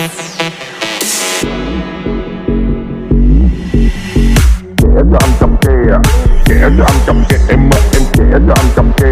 kẻ cho anh cầm kè kẻ cho anh cầm kè Em ơi em kẻ cho anh cầm kè